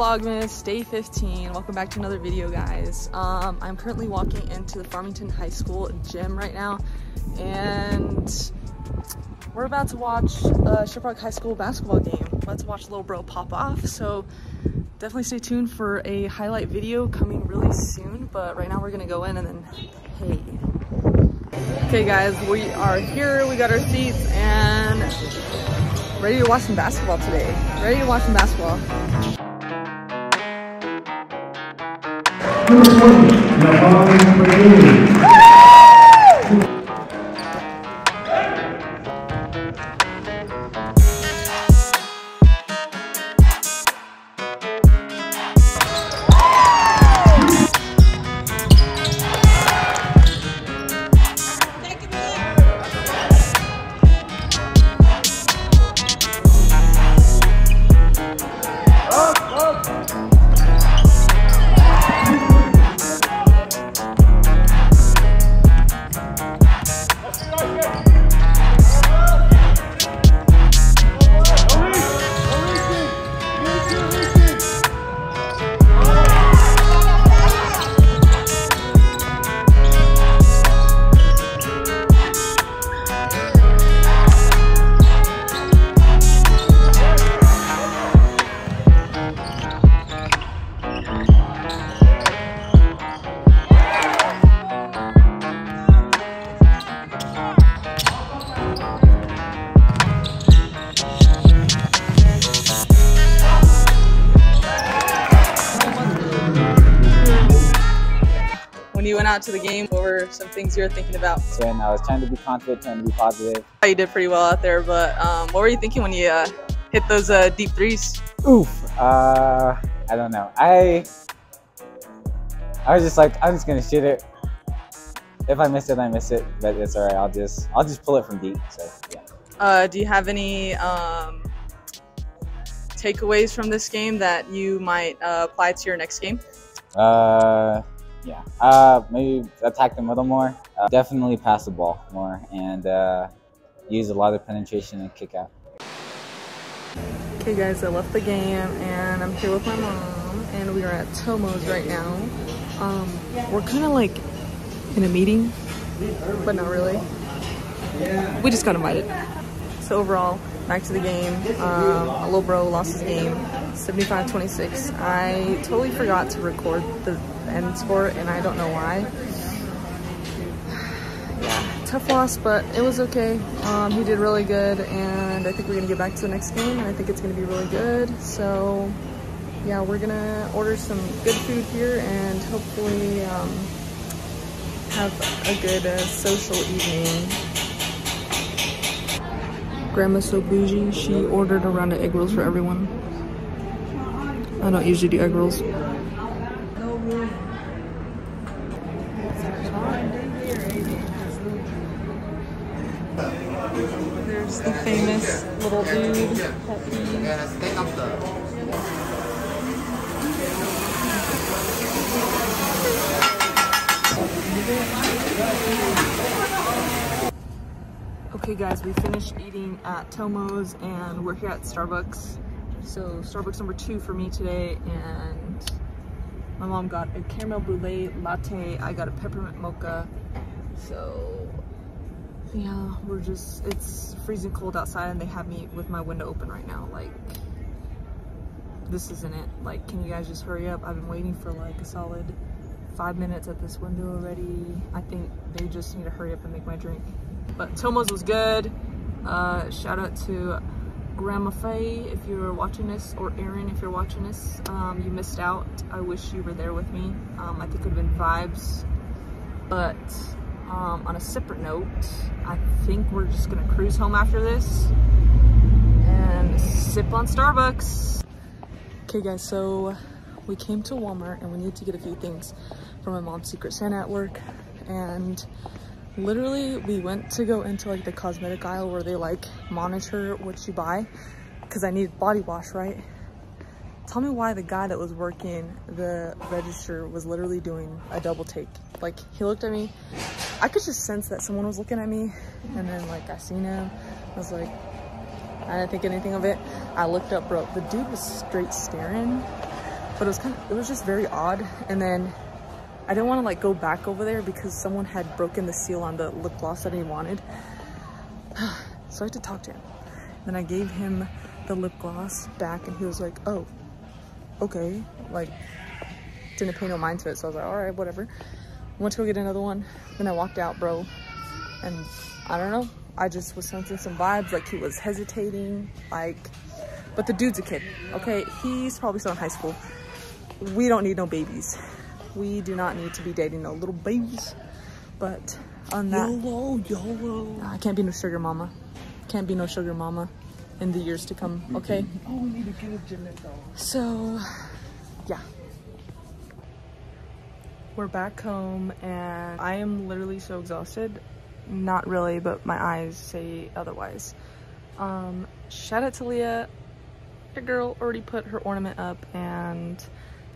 Vlogmas, day 15. Welcome back to another video, guys. Um, I'm currently walking into the Farmington High School gym right now, and we're about to watch a Shiprock High School basketball game. Let's watch little bro pop off. So definitely stay tuned for a highlight video coming really soon. But right now we're gonna go in and then, hey. Okay, guys, we are here. We got our seats and ready to watch some basketball today. Ready to watch some basketball. When you went out to the game, what were some things you were thinking about? and I was trying to be confident, trying to be positive. You did pretty well out there, but um, what were you thinking when you uh, hit those uh, deep threes? Oof. Uh, I don't know. I I was just like, I'm just gonna shoot it. If I miss it, I miss it. But it's alright. I'll just I'll just pull it from deep. So yeah. Uh, do you have any um, takeaways from this game that you might uh, apply to your next game? Uh, yeah. Uh, maybe attack the middle more. Uh, definitely pass the ball more and uh, use a lot of penetration and kick out. Okay guys, I left the game and I'm here with my mom and we are at Tomo's right now. Um, we're kind of like in a meeting, but not really. We just got invited. So overall, back to the game. Um, a little bro lost his game, 75-26. I totally forgot to record the end score and I don't know why. Yeah, tough loss, but it was okay. Um, he did really good, and I think we're gonna get back to the next game, and I think it's gonna be really good. So, yeah, we're gonna order some good food here, and hopefully um, have a good uh, social evening. Grandma's so bougie, she ordered a round of egg rolls for everyone. I don't usually do egg rolls. There's the famous little dude. Okay guys, we finished eating at Tomo's and we're here at Starbucks. So Starbucks number two for me today and my mom got a caramel brulee latte. I got a peppermint mocha. So yeah, we're just, it's freezing cold outside and they have me with my window open right now. Like, this isn't it. Like, can you guys just hurry up? I've been waiting for like a solid five minutes at this window already. I think they just need to hurry up and make my drink. But Tomo's was good. Uh, shout out to Grandma Faye if you're watching this, or Erin if you're watching this. Um, you missed out. I wish you were there with me. Um, I think it would have been vibes. But um, on a separate note, I think we're just gonna cruise home after this and sip on Starbucks. Okay guys, so we came to Walmart and we need to get a few things for my mom's Secret Santa at work. And literally we went to go into like the cosmetic aisle where they like monitor what you buy because I needed body wash, right? Tell me why the guy that was working the register was literally doing a double take. Like he looked at me, I could just sense that someone was looking at me and then like I seen him, I was like, I didn't think anything of it. I looked up, bro, the dude was straight staring but it was kind of, it was just very odd. And then I didn't want to like go back over there because someone had broken the seal on the lip gloss that he wanted. so I had to talk to him. Then I gave him the lip gloss back and he was like, oh, okay. Like, didn't pay no mind to it. So I was like, all right, whatever. Went to go get another one. Then I walked out, bro. And I don't know. I just was sensing some vibes. Like he was hesitating. Like, but the dude's a kid. Okay. He's probably still in high school. We don't need no babies. We do not need to be dating no little babies. But on that, YOLO, YOLO. I can't be no sugar mama. Can't be no sugar mama in the years to come. Okay. Oh, we need to get a Janito. So, yeah. We're back home and I am literally so exhausted. Not really, but my eyes say otherwise. Um, shout out to Leah. Your girl already put her ornament up and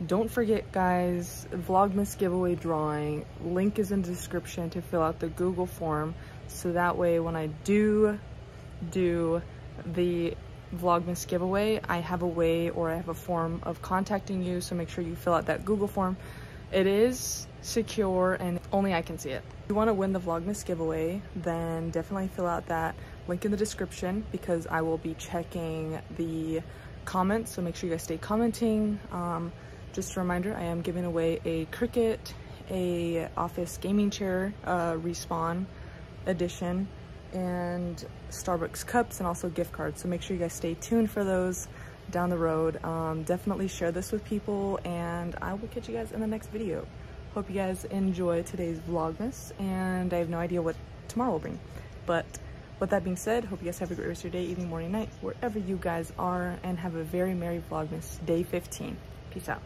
don't forget guys, Vlogmas giveaway drawing. Link is in the description to fill out the Google form. So that way when I do do the Vlogmas giveaway, I have a way or I have a form of contacting you. So make sure you fill out that Google form. It is secure and only I can see it. If you want to win the Vlogmas giveaway, then definitely fill out that link in the description because I will be checking the comments. So make sure you guys stay commenting. Um, just a reminder, I am giving away a Cricut, a office gaming chair, Respawn edition, and Starbucks cups and also gift cards. So make sure you guys stay tuned for those down the road. Um, definitely share this with people and I will catch you guys in the next video. Hope you guys enjoy today's Vlogmas and I have no idea what tomorrow will bring. But with that being said, hope you guys have a great rest of your day, evening, morning, night, wherever you guys are and have a very Merry Vlogmas Day 15. Peace out.